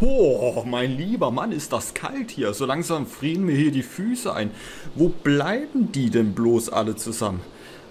Boah, mein lieber Mann, ist das kalt hier. So langsam frieren mir hier die Füße ein. Wo bleiben die denn bloß alle zusammen?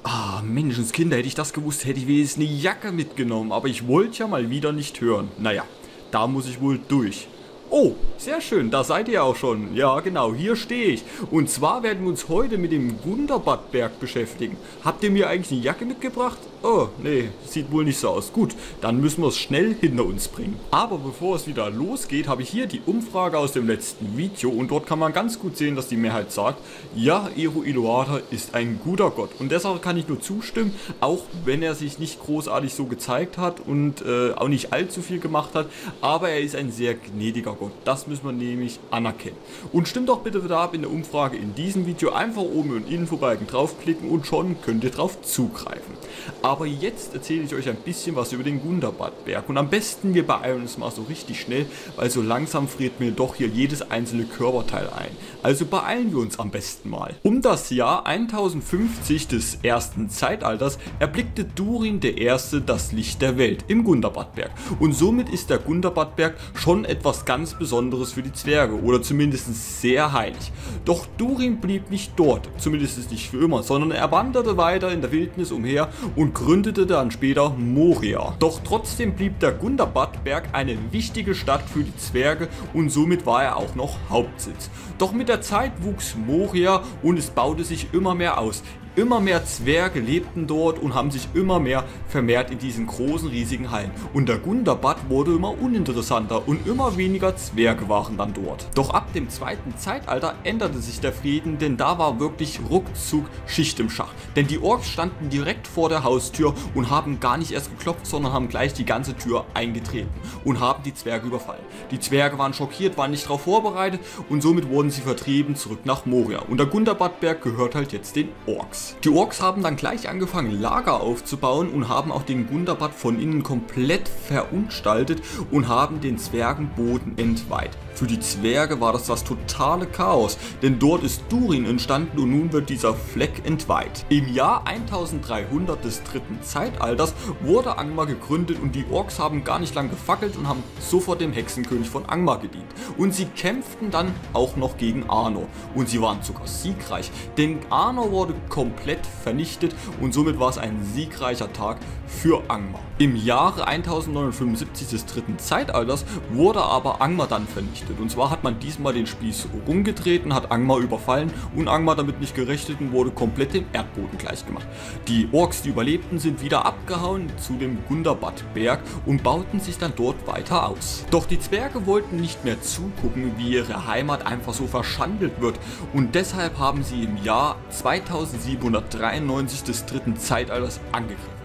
Ah, Menschenskinder, hätte ich das gewusst, hätte ich wenigstens eine Jacke mitgenommen. Aber ich wollte ja mal wieder nicht hören. Naja, da muss ich wohl durch. Oh, sehr schön, da seid ihr auch schon. Ja, genau, hier stehe ich. Und zwar werden wir uns heute mit dem Gunderbadberg beschäftigen. Habt ihr mir eigentlich eine Jacke mitgebracht? Oh, nee, sieht wohl nicht so aus. Gut, dann müssen wir es schnell hinter uns bringen. Aber bevor es wieder losgeht, habe ich hier die Umfrage aus dem letzten Video und dort kann man ganz gut sehen, dass die Mehrheit sagt, ja, Ero Iluata ist ein guter Gott. Und deshalb kann ich nur zustimmen, auch wenn er sich nicht großartig so gezeigt hat und äh, auch nicht allzu viel gemacht hat, aber er ist ein sehr gnädiger Gott. Das müssen wir nämlich anerkennen. Und stimmt doch bitte wieder ab in der Umfrage in diesem Video. Einfach oben im Infobalken draufklicken und schon könnt ihr drauf zugreifen. Aber jetzt erzähle ich euch ein bisschen was über den Gundabadberg. Und am besten wir beeilen uns mal so richtig schnell, weil so langsam friert mir doch hier jedes einzelne Körperteil ein. Also beeilen wir uns am besten mal. Um das Jahr 1050 des ersten Zeitalters erblickte Durin I. das Licht der Welt im Gundabadberg. Und somit ist der Gundabadberg schon etwas ganz Besonderes für die Zwerge oder zumindest sehr heilig. Doch Durin blieb nicht dort, zumindest nicht für immer, sondern er wanderte weiter in der Wildnis umher und gründete dann später Moria. Doch trotzdem blieb der Gundabadberg eine wichtige Stadt für die Zwerge und somit war er auch noch Hauptsitz. Doch mit der Zeit wuchs Moria und es baute sich immer mehr aus. Immer mehr Zwerge lebten dort und haben sich immer mehr vermehrt in diesen großen riesigen Hallen. Und der Gundabad wurde immer uninteressanter und immer weniger Zwerge waren dann dort. Doch ab dem zweiten Zeitalter änderte sich der Frieden, denn da war wirklich ruckzuck Schicht im Schach. Denn die Orks standen direkt vor der Haustür und haben gar nicht erst geklopft, sondern haben gleich die ganze Tür eingetreten und haben die Zwerge überfallen. Die Zwerge waren schockiert, waren nicht darauf vorbereitet und somit wurden sie vertrieben zurück nach Moria. Und der Gundabadberg gehört halt jetzt den Orks. Die Orks haben dann gleich angefangen Lager aufzubauen und haben auch den Gundabad von innen komplett verunstaltet und haben den Zwergen Boden entweiht. Für die Zwerge war das das totale Chaos, denn dort ist Durin entstanden und nun wird dieser Fleck entweiht. Im Jahr 1300 des dritten Zeitalters wurde Angmar gegründet und die Orks haben gar nicht lange gefackelt und haben sofort dem Hexenkönig von Angmar gedient. Und sie kämpften dann auch noch gegen Arnor und sie waren sogar siegreich, denn Arnor wurde komplett vernichtet und somit war es ein siegreicher Tag für Angmar. Im Jahre 1079 des dritten Zeitalters wurde aber Angmar dann vernichtet. Und zwar hat man diesmal den Spieß rumgetreten, hat Angmar überfallen und Angmar damit nicht gerechnet und wurde komplett dem Erdboden gleichgemacht. Die Orks, die überlebten, sind wieder abgehauen zu dem Gundabad-Berg und bauten sich dann dort weiter aus. Doch die Zwerge wollten nicht mehr zugucken, wie ihre Heimat einfach so verschandelt wird und deshalb haben sie im Jahr 2793 des dritten Zeitalters angegriffen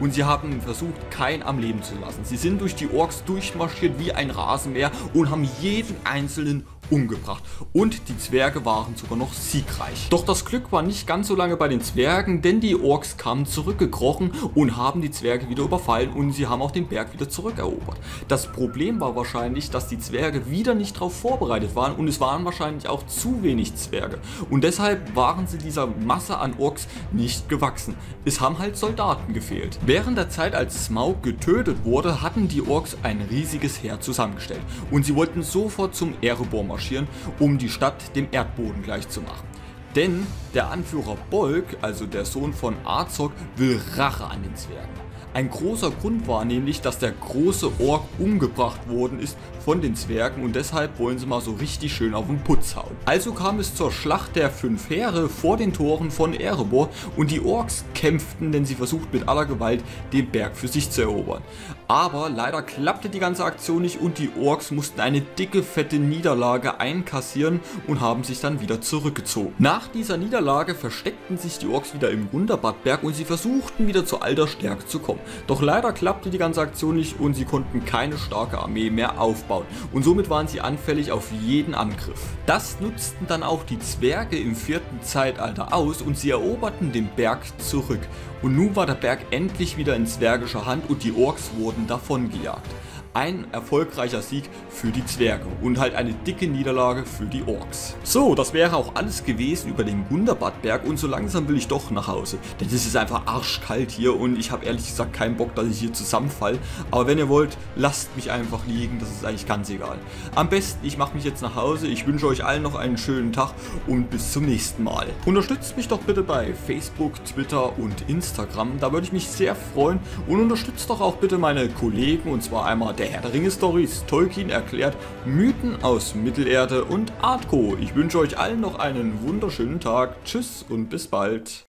und sie haben versucht, keinen am Leben zu lassen. Sie sind durch die Orks durchmarschiert wie ein Rasenmäher und haben jeden einzelnen umgebracht und die Zwerge waren sogar noch siegreich. Doch das Glück war nicht ganz so lange bei den Zwergen, denn die Orks kamen zurückgekrochen und haben die Zwerge wieder überfallen und sie haben auch den Berg wieder zurückerobert. Das Problem war wahrscheinlich, dass die Zwerge wieder nicht darauf vorbereitet waren und es waren wahrscheinlich auch zu wenig Zwerge und deshalb waren sie dieser Masse an Orks nicht gewachsen. Es haben halt Soldaten gefehlt. Während der Zeit als Smaug getötet wurde, hatten die Orks ein riesiges Heer zusammengestellt und sie wollten sofort zum Erebor marschieren, um die Stadt dem Erdboden gleichzumachen. Denn der Anführer Bolk, also der Sohn von Azog, will Rache an den Zwergen. Ein großer Grund war nämlich, dass der große Ork umgebracht worden ist von den Zwergen und deshalb wollen sie mal so richtig schön auf den Putz hauen. Also kam es zur Schlacht der fünf Heere vor den Toren von Erebor und die Orks kämpften, denn sie versuchten mit aller Gewalt den Berg für sich zu erobern. Aber leider klappte die ganze Aktion nicht und die Orks mussten eine dicke fette Niederlage einkassieren und haben sich dann wieder zurückgezogen. Nach dieser Niederlage versteckten sich die Orks wieder im Wunderbadberg und sie versuchten wieder zu alter Stärke zu kommen. Doch leider klappte die ganze Aktion nicht und sie konnten keine starke Armee mehr aufbauen und somit waren sie anfällig auf jeden Angriff. Das nutzten dann auch die Zwerge im vierten Zeitalter aus und sie eroberten den Berg zurück. Und nun war der Berg endlich wieder in zwergischer Hand und die Orks wurden davongejagt. Ein erfolgreicher Sieg für die Zwerge und halt eine dicke Niederlage für die Orks. So, das wäre auch alles gewesen über den Gundabadberg und so langsam will ich doch nach Hause, denn es ist einfach arschkalt hier und ich habe ehrlich gesagt keinen Bock, dass ich hier zusammenfall. Aber wenn ihr wollt, lasst mich einfach liegen, das ist eigentlich ganz egal. Am besten, ich mache mich jetzt nach Hause, ich wünsche euch allen noch einen schönen Tag und bis zum nächsten Mal. Unterstützt mich doch bitte bei Facebook, Twitter und Instagram, da würde ich mich sehr freuen und unterstützt doch auch bitte meine Kollegen und zwar einmal der Herr der Ringe Stories, Tolkien erklärt, Mythen aus Mittelerde und Artco. Ich wünsche euch allen noch einen wunderschönen Tag, tschüss und bis bald.